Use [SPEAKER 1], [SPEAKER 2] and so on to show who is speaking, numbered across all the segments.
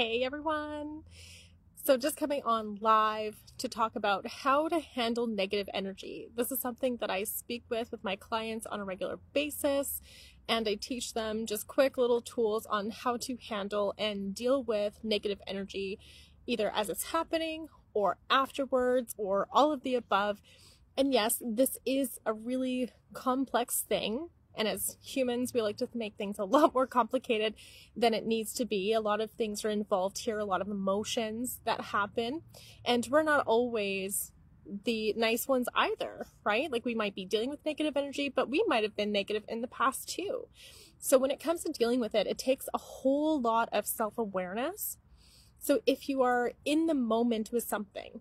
[SPEAKER 1] Hey everyone! So, just coming on live to talk about how to handle negative energy. This is something that I speak with with my clients on a regular basis, and I teach them just quick little tools on how to handle and deal with negative energy, either as it's happening or afterwards or all of the above. And yes, this is a really complex thing and as humans, we like to make things a lot more complicated than it needs to be. A lot of things are involved here, a lot of emotions that happen. And we're not always the nice ones either, right? Like we might be dealing with negative energy, but we might have been negative in the past too. So when it comes to dealing with it, it takes a whole lot of self awareness. So if you are in the moment with something,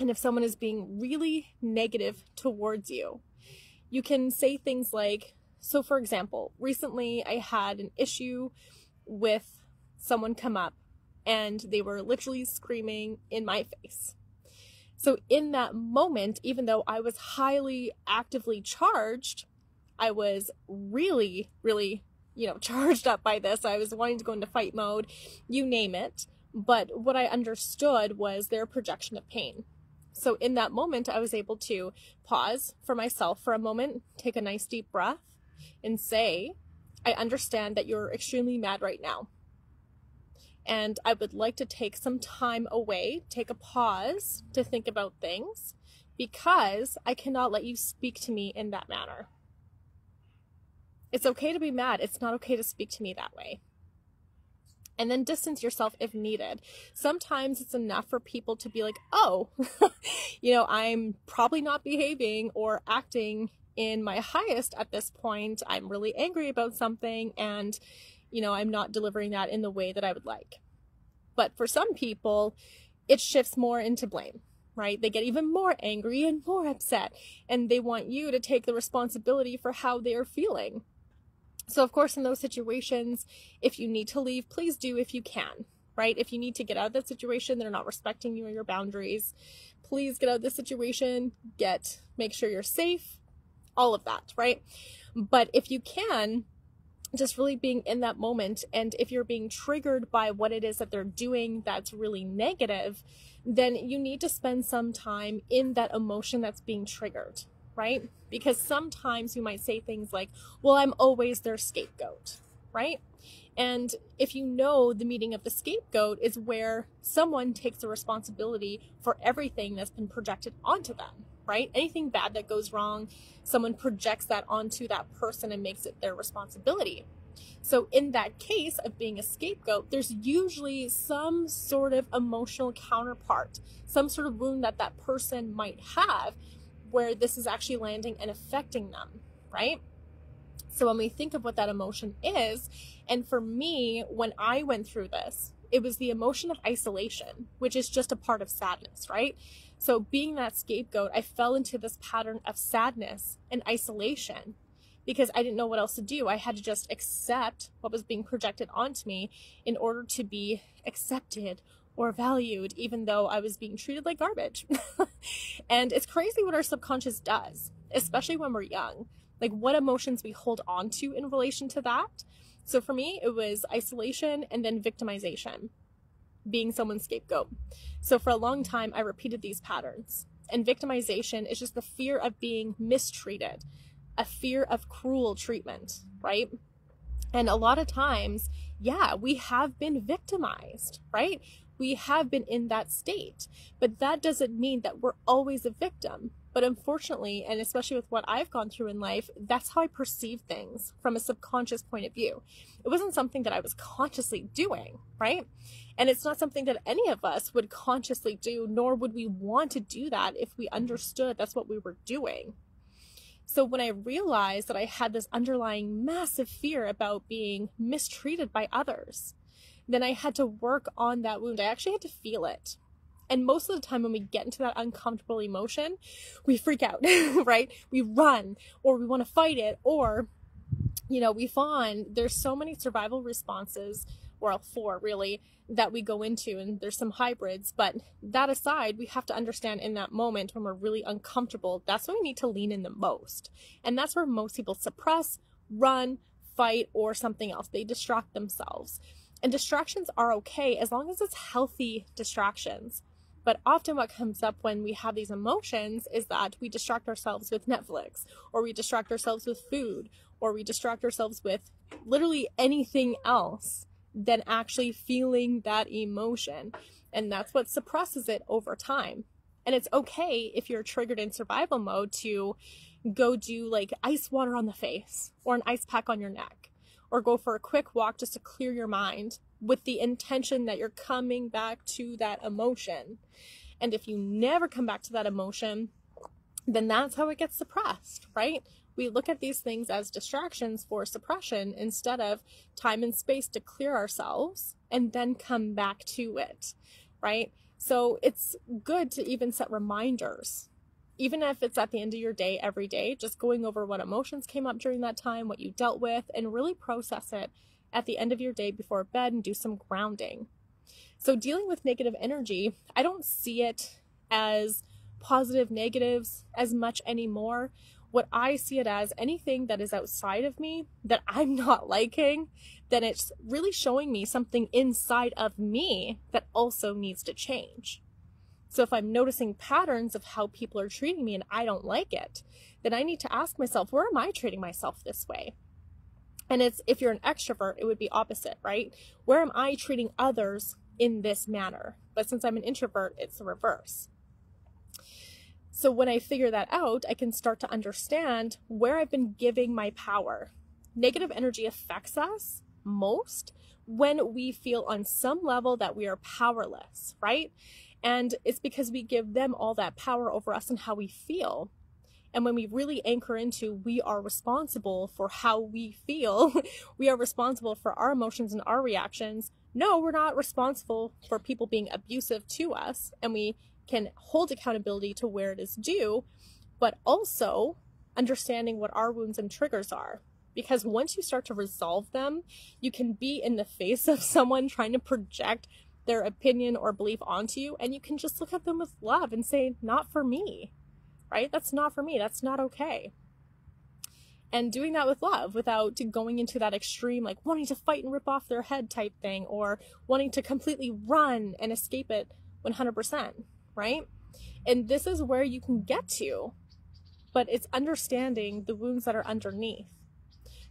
[SPEAKER 1] and if someone is being really negative towards you, you can say things like, so, for example, recently I had an issue with someone come up and they were literally screaming in my face. So, in that moment, even though I was highly actively charged, I was really, really, you know, charged up by this. I was wanting to go into fight mode, you name it. But what I understood was their projection of pain. So, in that moment, I was able to pause for myself for a moment, take a nice deep breath, and say, I understand that you're extremely mad right now. And I would like to take some time away, take a pause to think about things because I cannot let you speak to me in that manner. It's okay to be mad. It's not okay to speak to me that way. And then distance yourself if needed. Sometimes it's enough for people to be like, oh, you know, I'm probably not behaving or acting in my highest at this point, I'm really angry about something and, you know, I'm not delivering that in the way that I would like. But for some people, it shifts more into blame, right? They get even more angry and more upset, and they want you to take the responsibility for how they are feeling. So, of course, in those situations, if you need to leave, please do if you can, right? If you need to get out of that situation, they're not respecting you or your boundaries. Please get out of the situation, get, make sure you're safe, all of that, right? But if you can, just really being in that moment, and if you're being triggered by what it is that they're doing that's really negative, then you need to spend some time in that emotion that's being triggered, right? Because sometimes you might say things like, Well, I'm always their scapegoat, right? And if you know the meaning of the scapegoat is where someone takes the responsibility for everything that's been projected onto them, right? Anything bad that goes wrong, someone projects that onto that person and makes it their responsibility. So, in that case of being a scapegoat, there's usually some sort of emotional counterpart, some sort of wound that that person might have where this is actually landing and affecting them, right? So, when we think of what that emotion is, and for me, when I went through this, it was the emotion of isolation, which is just a part of sadness, right? So, being that scapegoat, I fell into this pattern of sadness and isolation because I didn't know what else to do. I had to just accept what was being projected onto me in order to be accepted or valued, even though I was being treated like garbage. and it's crazy what our subconscious does, especially when we're young. Like what emotions we hold on to in relation to that. So for me, it was isolation and then victimization being someone's scapegoat. So for a long time, I repeated these patterns. And victimization is just the fear of being mistreated, a fear of cruel treatment, right? And a lot of times, yeah, we have been victimized, right? We have been in that state. But that doesn't mean that we're always a victim. But unfortunately, and especially with what I've gone through in life, that's how I perceive things from a subconscious point of view. It wasn't something that I was consciously doing, right? And it's not something that any of us would consciously do, nor would we want to do that if we understood that's what we were doing. So when I realized that I had this underlying massive fear about being mistreated by others, then I had to work on that wound. I actually had to feel it. And most of the time, when we get into that uncomfortable emotion, we freak out, right? We run or we want to fight it or, you know, we fawn. There's so many survival responses, well, four really, that we go into, and there's some hybrids. But that aside, we have to understand in that moment when we're really uncomfortable, that's when we need to lean in the most. And that's where most people suppress, run, fight, or something else. They distract themselves. And distractions are okay as long as it's healthy distractions. But often, what comes up when we have these emotions is that we distract ourselves with Netflix, or we distract ourselves with food, or we distract ourselves with literally anything else than actually feeling that emotion. And that's what suppresses it over time. And it's okay if you're triggered in survival mode to go do like ice water on the face or an ice pack on your neck or go for a quick walk just to clear your mind with the intention that you're coming back to that emotion. And if you never come back to that emotion, then that's how it gets suppressed, right? We look at these things as distractions for suppression instead of time and space to clear ourselves and then come back to it, right? So it's good to even set reminders even if it's at the end of your day every day, just going over what emotions came up during that time, what you dealt with, and really process it at the end of your day before bed and do some grounding. So, dealing with negative energy, I don't see it as positive negatives as much anymore. What I see it as anything that is outside of me that I'm not liking, then it's really showing me something inside of me that also needs to change. So if I'm noticing patterns of how people are treating me and I don't like it, then I need to ask myself, where am I treating myself this way? And it's if you're an extrovert, it would be opposite, right? Where am I treating others in this manner? But since I'm an introvert, it's the reverse. So when I figure that out, I can start to understand where I've been giving my power. Negative energy affects us most when we feel on some level that we are powerless, right? And it's because we give them all that power over us and how we feel. And when we really anchor into we are responsible for how we feel, we are responsible for our emotions and our reactions. No, we're not responsible for people being abusive to us, and we can hold accountability to where it is due, but also understanding what our wounds and triggers are. Because once you start to resolve them, you can be in the face of someone trying to project their opinion or belief onto you and you can just look at them with love and say not for me right? That's not for me. That's not okay. And doing that with love without going into that extreme like wanting to fight and rip off their head type thing or wanting to completely run and escape it 100% right? And this is where you can get to but it's understanding the wounds that are underneath.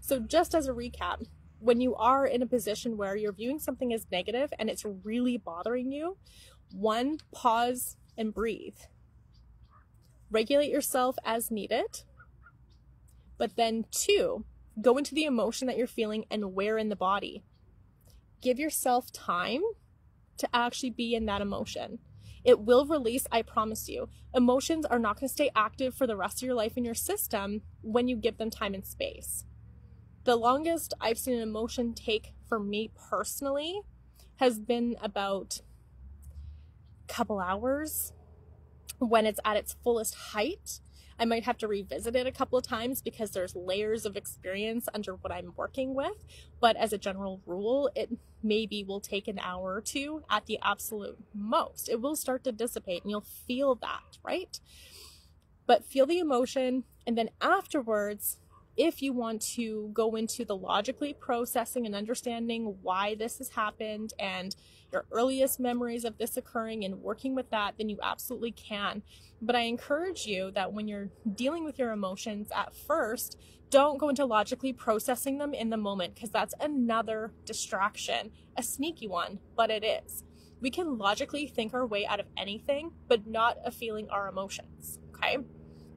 [SPEAKER 1] So just as a recap when you are in a position where you're viewing something as negative and it's really bothering you, one, pause and breathe. Regulate yourself as needed. But then, two, go into the emotion that you're feeling and where in the body. Give yourself time to actually be in that emotion. It will release, I promise you. Emotions are not going to stay active for the rest of your life in your system when you give them time and space. The longest I've seen an emotion take for me personally has been about a couple hours when it's at its fullest height. I might have to revisit it a couple of times because there's layers of experience under what I'm working with. But as a general rule, it maybe will take an hour or two at the absolute most. It will start to dissipate and you'll feel that, right? But feel the emotion and then afterwards, if you want to go into the logically processing and understanding why this has happened and your earliest memories of this occurring and working with that, then you absolutely can. But I encourage you that when you're dealing with your emotions at first, don't go into logically processing them in the moment because that's another distraction, a sneaky one, but it is. We can logically think our way out of anything, but not of feeling our emotions. Okay.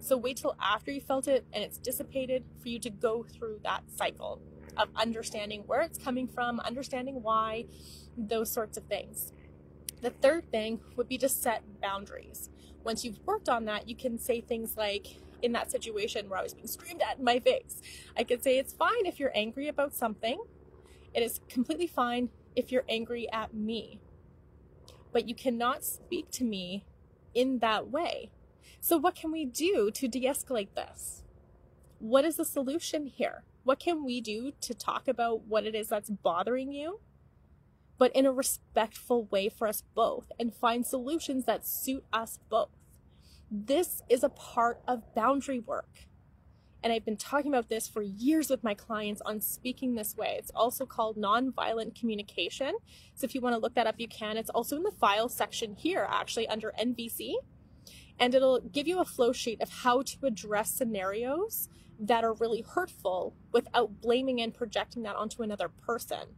[SPEAKER 1] So wait till after you felt it and it's dissipated for you to go through that cycle of understanding where it's coming from, understanding why, those sorts of things. The third thing would be to set boundaries. Once you've worked on that, you can say things like, in that situation where I was being screamed at in my face, I could say, It's fine if you're angry about something. It is completely fine if you're angry at me. But you cannot speak to me in that way. So, what can we do to de escalate this? What is the solution here? What can we do to talk about what it is that's bothering you, but in a respectful way for us both and find solutions that suit us both? This is a part of boundary work. And I've been talking about this for years with my clients on speaking this way. It's also called nonviolent communication. So if you want to look that up, you can. It's also in the file section here, actually, under NVC. And it'll give you a flow sheet of how to address scenarios that are really hurtful without blaming and projecting that onto another person.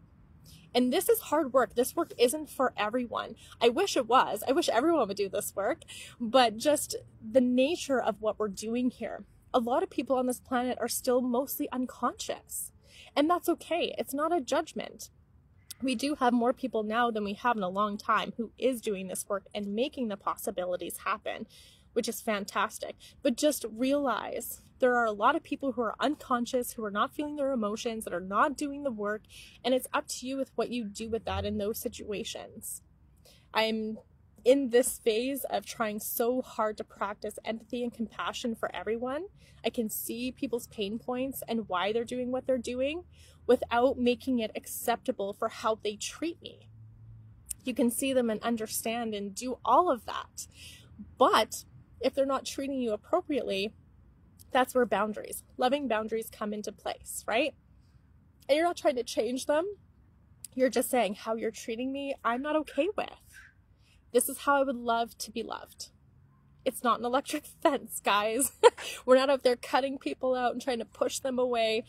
[SPEAKER 1] And this is hard work. This work isn't for everyone. I wish it was. I wish everyone would do this work, but just the nature of what we're doing here. A lot of people on this planet are still mostly unconscious. And that's okay. It's not a judgment. We do have more people now than we have in a long time who is doing this work and making the possibilities happen, which is fantastic. But just realize there are a lot of people who are unconscious, who are not feeling their emotions, that are not doing the work, and it's up to you with what you do with that in those situations. I'm in this phase of trying so hard to practice empathy and compassion for everyone. I can see people's pain points and why they're doing what they're doing without making it acceptable for how they treat me. You can see them and understand and do all of that. But if they're not treating you appropriately, that's where boundaries, loving boundaries come into place, right? And you're not trying to change them. You're just saying how you're treating me, I'm not okay with. This is how I would love to be loved. It's not an electric fence, guys. We're not out there cutting people out and trying to push them away.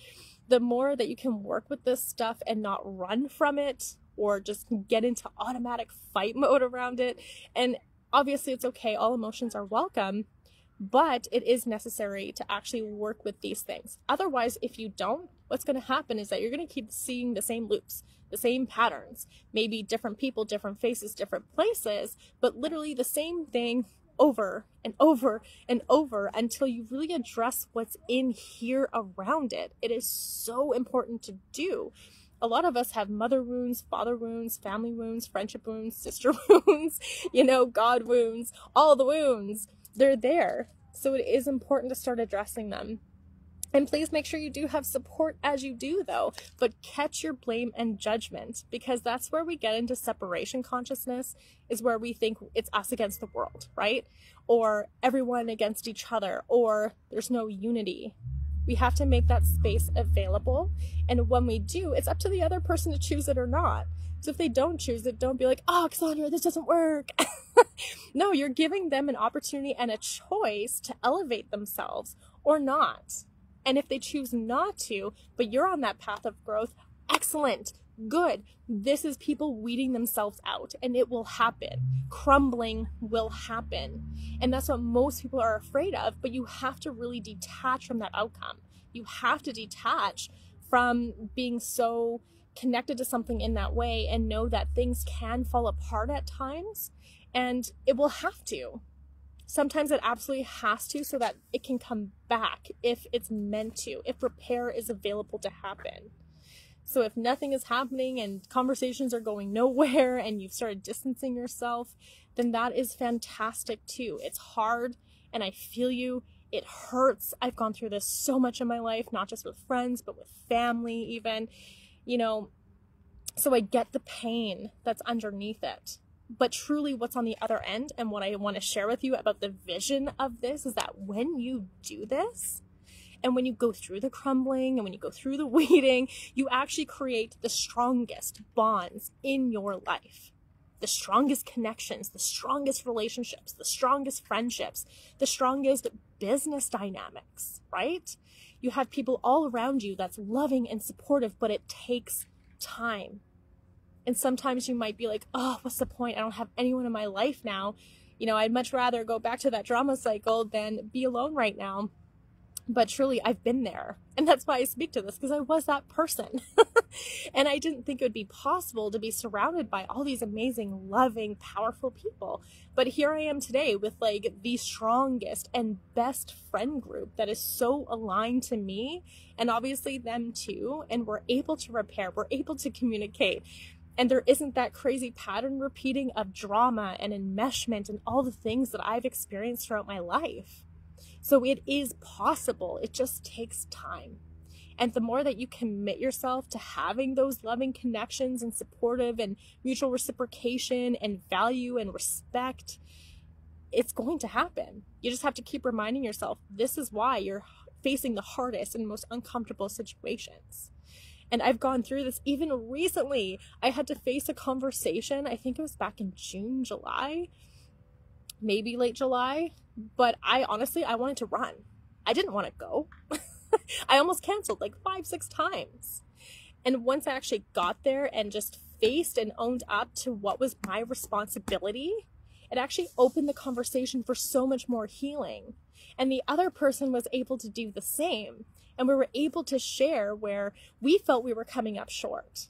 [SPEAKER 1] The more that you can work with this stuff and not run from it or just get into automatic fight mode around it. And obviously, it's okay. All emotions are welcome but it is necessary to actually work with these things. Otherwise, if you don't, what's going to happen is that you're going to keep seeing the same loops, the same patterns, maybe different people, different faces, different places, but literally the same thing over and over and over until you really address what's in here around it. It is so important to do. A lot of us have mother wounds, father wounds, family wounds, friendship wounds, sister wounds, you know, God wounds, all the wounds they're there. So it is important to start addressing them. And please make sure you do have support as you do, though, but catch your blame and judgment because that's where we get into separation consciousness, is where we think it's us against the world, right? Or everyone against each other, or there's no unity. We have to make that space available. And when we do, it's up to the other person to choose it or not. So if they don't choose it, don't be like, oh, Cassandra, this doesn't work. no, you're giving them an opportunity and a choice to elevate themselves or not. And if they choose not to, but you're on that path of growth, excellent, good. This is people weeding themselves out and it will happen. Crumbling will happen. And that's what most people are afraid of, but you have to really detach from that outcome. You have to detach from being so connected to something in that way and know that things can fall apart at times and it will have to. Sometimes it absolutely has to so that it can come back if it's meant to, if repair is available to happen. So if nothing is happening and conversations are going nowhere and you've started distancing yourself, then that is fantastic too. It's hard and I feel you. It hurts. I've gone through this so much in my life, not just with friends, but with family even you know, so I get the pain that's underneath it. But truly, what's on the other end, and what I want to share with you about the vision of this is that when you do this, and when you go through the crumbling and when you go through the weeding, you actually create the strongest bonds in your life. The strongest connections, the strongest relationships, the strongest friendships, the strongest business dynamics, right? You have people all around you that's loving and supportive, but it takes time. And sometimes you might be like, oh, what's the point? I don't have anyone in my life now. You know, I'd much rather go back to that drama cycle than be alone right now. But truly, I've been there. And that's why I speak to this, because I was that person. and I didn't think it would be possible to be surrounded by all these amazing, loving, powerful people. But here I am today with like the strongest and best friend group that is so aligned to me and obviously them too. And we're able to repair, we're able to communicate. And there isn't that crazy pattern repeating of drama and enmeshment and all the things that I've experienced throughout my life. So it is possible. It just takes time. And the more that you commit yourself to having those loving connections and supportive and mutual reciprocation and value and respect, it's going to happen. You just have to keep reminding yourself this is why you're facing the hardest and most uncomfortable situations. And I've gone through this even recently. I had to face a conversation, I think it was back in June, July, maybe late July, but I honestly I wanted to run. I didn't want to go. I almost canceled like 5 6 times. And once I actually got there and just faced and owned up to what was my responsibility, it actually opened the conversation for so much more healing. And the other person was able to do the same. And we were able to share where we felt we were coming up short,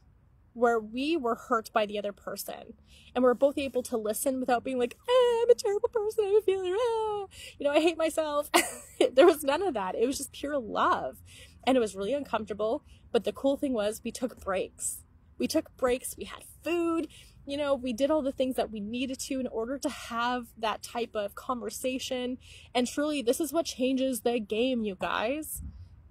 [SPEAKER 1] where we were hurt by the other person. And we are both able to listen without being like, I'm a terrible person, I'm a failure, ah. you know, I hate myself. there was none of that. It was just pure love. And it was really uncomfortable. But the cool thing was we took breaks. We took breaks, we had food, you know, we did all the things that we needed to in order to have that type of conversation. And truly, this is what changes the game, you guys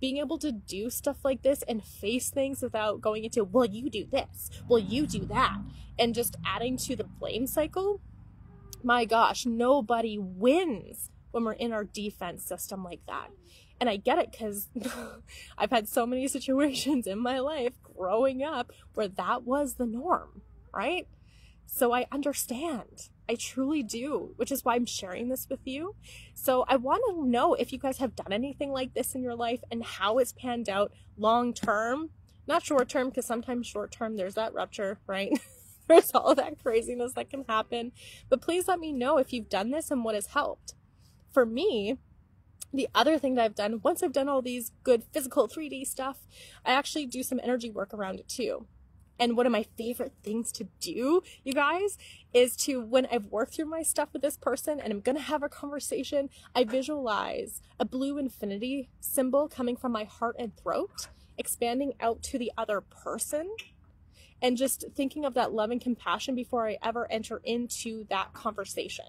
[SPEAKER 1] being able to do stuff like this and face things without going into, well, you do this, well, you do that, and just adding to the blame cycle, my gosh, nobody wins when we're in our defense system like that. And I get it because I've had so many situations in my life growing up where that was the norm, right? So I understand. I truly do, which is why I'm sharing this with you. So I want to know if you guys have done anything like this in your life and how it's panned out long term, not short term, because sometimes short term there's that rupture, right? there's all that craziness that can happen. But please let me know if you've done this and what has helped. For me, the other thing that I've done, once I've done all these good physical 3D stuff, I actually do some energy work around it too. And one of my favorite things to do, you guys, is to when I've worked through my stuff with this person and I'm going to have a conversation, I visualize a blue infinity symbol coming from my heart and throat, expanding out to the other person, and just thinking of that love and compassion before I ever enter into that conversation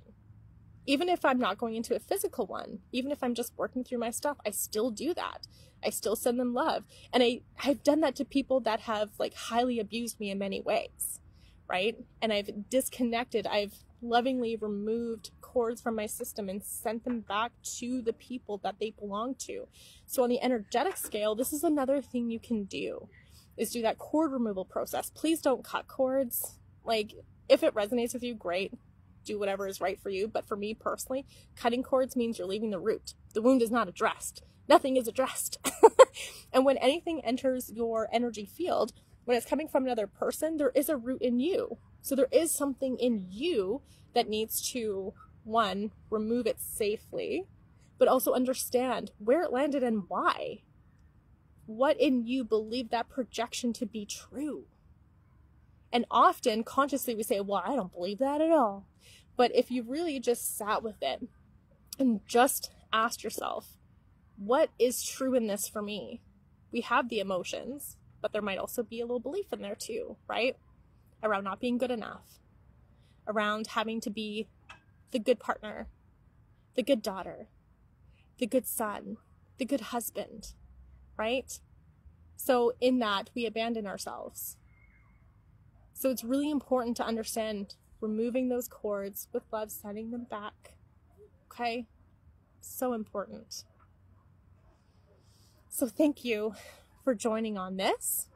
[SPEAKER 1] even if I'm not going into a physical one, even if I'm just working through my stuff, I still do that. I still send them love. And I, I've done that to people that have like highly abused me in many ways, right? And I've disconnected, I've lovingly removed cords from my system and sent them back to the people that they belong to. So on the energetic scale, this is another thing you can do is do that cord removal process. Please don't cut cords. Like if it resonates with you, great do whatever is right for you. But for me personally, cutting cords means you're leaving the root. The wound is not addressed. Nothing is addressed. and when anything enters your energy field, when it's coming from another person, there is a root in you. So there is something in you that needs to, one, remove it safely, but also understand where it landed and why. What in you believe that projection to be true? And often, consciously, we say, Well, I don't believe that at all. But if you really just sat with it and just asked yourself, what is true in this for me? We have the emotions, but there might also be a little belief in there too, right? Around not being good enough, around having to be the good partner, the good daughter, the good son, the good husband, right? So, in that, we abandon ourselves. So, it's really important to understand removing those cords with love, sending them back. Okay? So important. So, thank you for joining on this.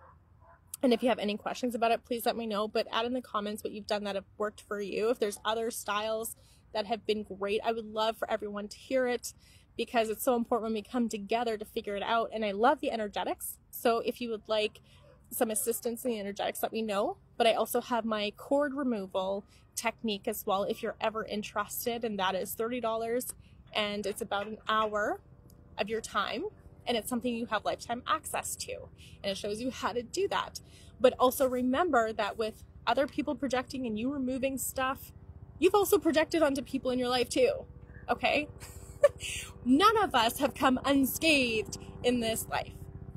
[SPEAKER 1] And if you have any questions about it, please let me know. But add in the comments what you've done that have worked for you. If there's other styles that have been great, I would love for everyone to hear it because it's so important when we come together to figure it out. And I love the energetics. So if you would like some assistance in the energetics, let me know. But I also have my cord removal technique as well if you're ever interested, and that is $30 and it's about an hour of your time. And it's something you have lifetime access to. And it shows you how to do that. But also remember that with other people projecting and you removing stuff, you've also projected onto people in your life too. Okay? None of us have come unscathed in this life.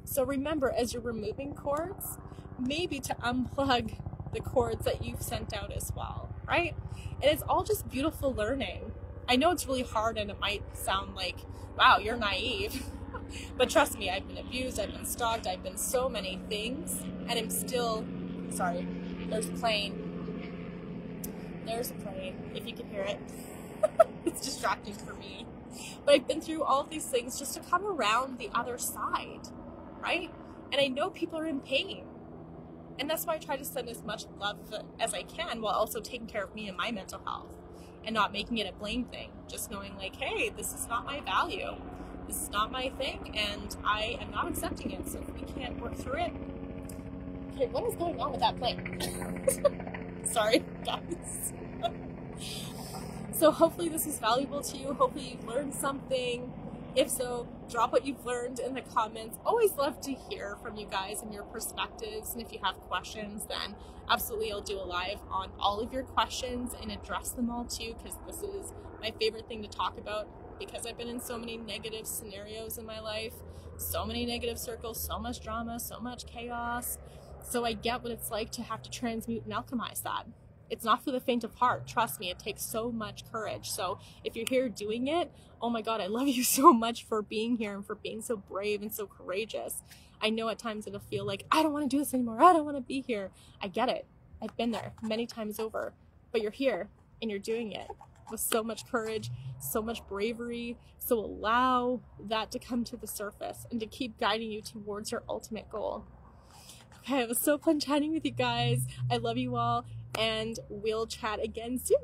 [SPEAKER 1] So remember, as you're removing cords, maybe to unplug the cords that you've sent out as well, right? And it's all just beautiful learning. I know it's really hard and it might sound like, wow, you're naive. but trust me, I've been abused, I've been stalked, I've been so many things, and I'm still, sorry, there's a plane. There's a plane, if you can hear it. it's distracting for me. but I've been through all these things just to come around the other side, right? And I know people are in pain. And that's why I try to send as much love as I can while also taking care of me and my mental health and not making it a blame thing. Just knowing, like, hey, this is not my value. This is not my thing, and I am not accepting it. So if we can't work through it, okay, what is going on with that plane? Sorry, guys. so hopefully this is valuable to you. Hopefully you've learned something. If so, drop what you've learned in the comments. Always love to hear from you guys and your perspectives. And if you have questions, then absolutely I'll do a live on all of your questions and address them all too, because this is my favorite thing to talk about because I've been in so many negative scenarios in my life, so many negative circles, so much drama, so much chaos. So I get what it's like to have to transmute and alchemize that. It's not for the faint of heart. Trust me, it takes so much courage. So if you're here doing it, oh my God, I love you so much for being here and for being so brave and so courageous. I know at times it'll feel like, I don't want to do this anymore. I don't want to be here. I get it. I've been there many times over, but you're here and you're doing it with so much courage, so much bravery. So allow that to come to the surface and to keep guiding you towards your ultimate goal. Okay, it was so fun chatting with you guys. I love you all, and we'll chat again soon.